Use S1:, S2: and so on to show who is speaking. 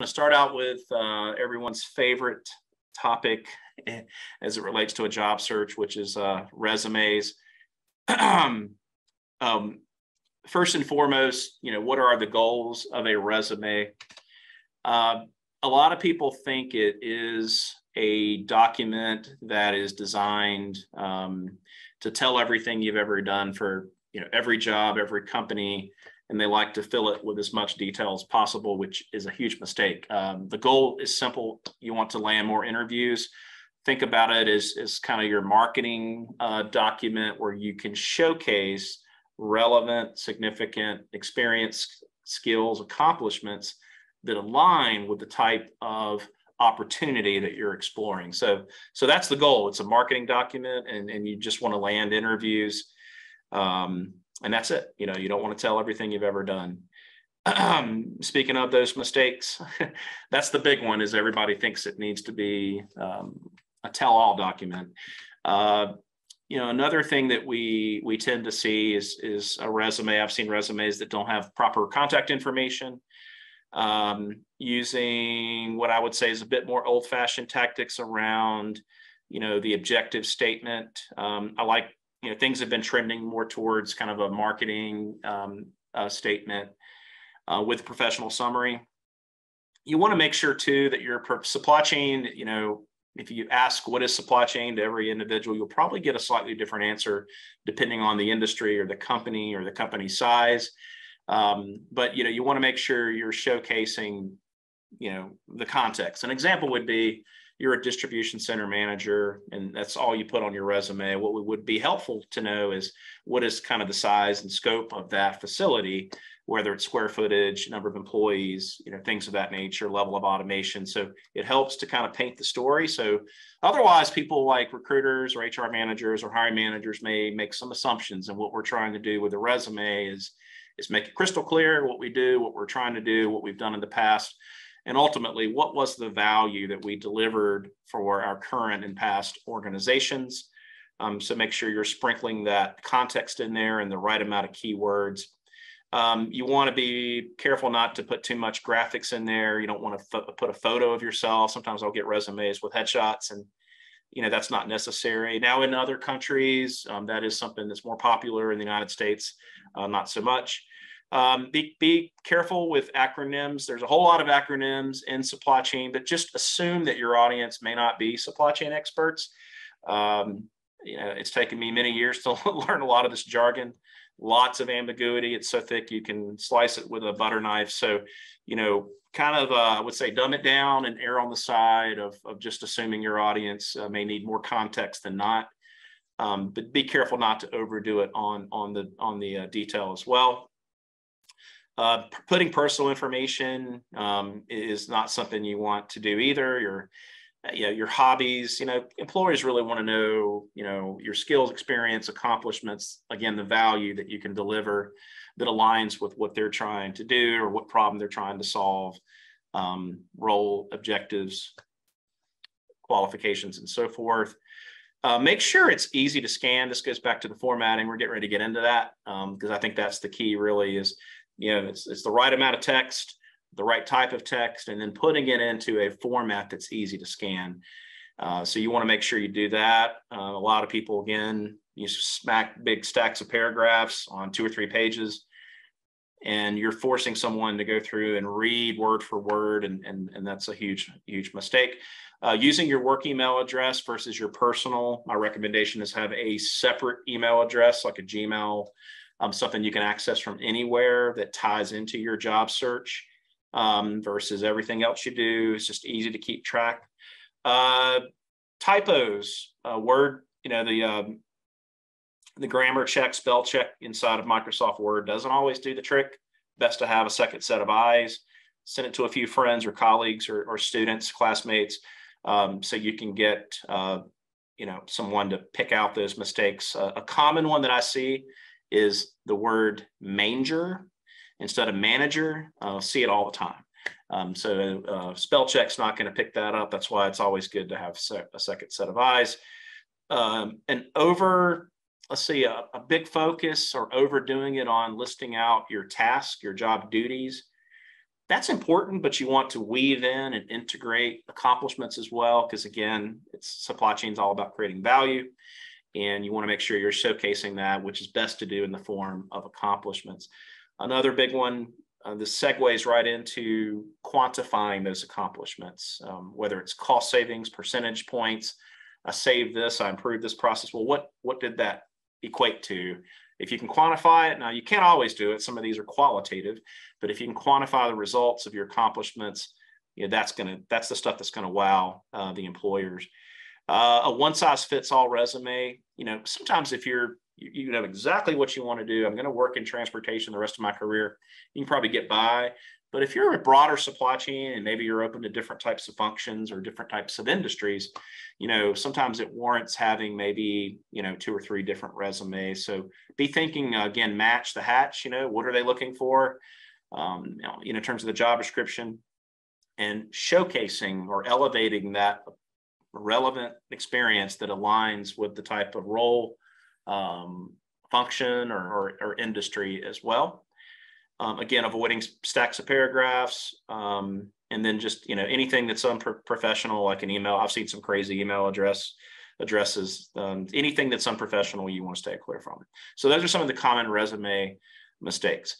S1: going to start out with uh, everyone's favorite topic as it relates to a job search, which is uh, resumes. um, first and foremost, you know, what are the goals of a resume? Uh, a lot of people think it is a document that is designed um, to tell everything you've ever done for you know every job, every company, and they like to fill it with as much detail as possible, which is a huge mistake. Um, the goal is simple. You want to land more interviews. Think about it as, as kind of your marketing uh, document where you can showcase relevant, significant experience, skills, accomplishments that align with the type of opportunity that you're exploring. So, so that's the goal. It's a marketing document and, and you just want to land interviews. Um, and that's it. You know, you don't want to tell everything you've ever done. Speaking of those mistakes, that's the big one. Is everybody thinks it needs to be um, a tell-all document. Uh, you know, another thing that we we tend to see is is a resume. I've seen resumes that don't have proper contact information. Um, using what I would say is a bit more old-fashioned tactics around, you know, the objective statement. Um, I like you know things have been trending more towards kind of a marketing um, uh, statement uh, with professional summary. You want to make sure too that your supply chain, you know, if you ask what is supply chain to every individual, you'll probably get a slightly different answer depending on the industry or the company or the company size. Um, but you know, you want to make sure you're showcasing, you know, the context. An example would be you're a distribution center manager and that's all you put on your resume. What would be helpful to know is what is kind of the size and scope of that facility whether it's square footage number of employees you know things of that nature level of automation. So it helps to kind of paint the story. So otherwise people like recruiters or hr managers or hiring managers may make some assumptions and what we're trying to do with a resume is is make it crystal clear what we do what we're trying to do what we've done in the past and ultimately what was the value that we delivered for our current and past organizations? Um, so make sure you're sprinkling that context in there and the right amount of keywords. Um, you want to be careful not to put too much graphics in there. You don't want to fo- put a photo of yourself. Sometimes i'll get resumes with headshots and you know that's not necessary. Now in other countries um, that is something that's more popular in the united states uh, not so much um, be, be careful with acronyms. There's a whole lot of acronyms in supply chain, but just assume that your audience may not be supply chain experts. Um, you know, it's taken me many years to learn a lot of this jargon. Lots of ambiguity. It's so thick you can slice it with a butter knife. So, you know, kind of, uh, I would say, dumb it down and err on the side of, of just assuming your audience uh, may need more context than not. Um, but be careful not to overdo it on on the on the uh, detail as well. Uh, putting personal information um, is not something you want to do either. Your, uh, you know, your hobbies. You know, employers really want to know, you know, your skills, experience, accomplishments. Again, the value that you can deliver that aligns with what they're trying to do or what problem they're trying to solve. Um, role, objectives, qualifications, and so forth. Uh, make sure it's easy to scan. This goes back to the formatting. We're getting ready to get into that because um, I think that's the key. Really, is you know, it's, it's the right amount of text, the right type of text, and then putting it into a format that's easy to scan. Uh, so you want to make sure you do that. Uh, a lot of people, again, you smack big stacks of paragraphs on two or three pages, and you're forcing someone to go through and read word for word, and, and, and that's a huge, huge mistake. Uh, using your work email address versus your personal, my recommendation is have a separate email address, like a Gmail um, something you can access from anywhere that ties into your job search um, versus everything else you do. It's just easy to keep track. Uh, typos, uh, Word, you know, the um, the grammar check, spell check inside of Microsoft Word doesn't always do the trick. Best to have a second set of eyes. Send it to a few friends or colleagues or, or students, classmates, um, so you can get uh, you know someone to pick out those mistakes. Uh, a common one that I see is the word manger instead of manager. I'll see it all the time. Um, so uh, spell check's not going to pick that up. That's why it's always good to have a second set of eyes. Um, and over, let's see, a, a, big focus or overdoing it on listing out your task, your job duties. that's important, but you want to weave in and integrate accomplishments as well, because again, it's supply chain is all about creating value. And you want to make sure you're showcasing that, which is best to do in the form of accomplishments. Another big one, uh, segues right into quantifying those accomplishments, um, whether it's cost savings, percentage points. I saved this, I improved this process. Well, what what did that equate to? If you can quantify it, now you can't always do it. Some of these are qualitative, but if you can quantify the results of your accomplishments, you know, that's gonna that's the stuff that's gonna wow uh, the employers. Uh, a one size fits all resume, you know, sometimes if you're you, know exactly what you want to do, I'm going to work in transportation the rest of my career. You can probably get by. But if you're a broader supply chain and maybe you're open to different types of functions or different types of industries, you know, sometimes it warrants having maybe, you know, two or three different resumes. So be thinking again, match the hatch, you know, what are they looking for? Um, you know, in terms of the job description and showcasing or elevating that relevant experience that aligns with the type of role, um, function, or, or, or, industry as well. Um, again, avoiding stacks of paragraphs, um, and then just you know anything that's unprofessional, like an email. I've seen some crazy email address addresses. Um, anything that's unprofessional, you want to stay clear from. So those are some of the common resume mistakes.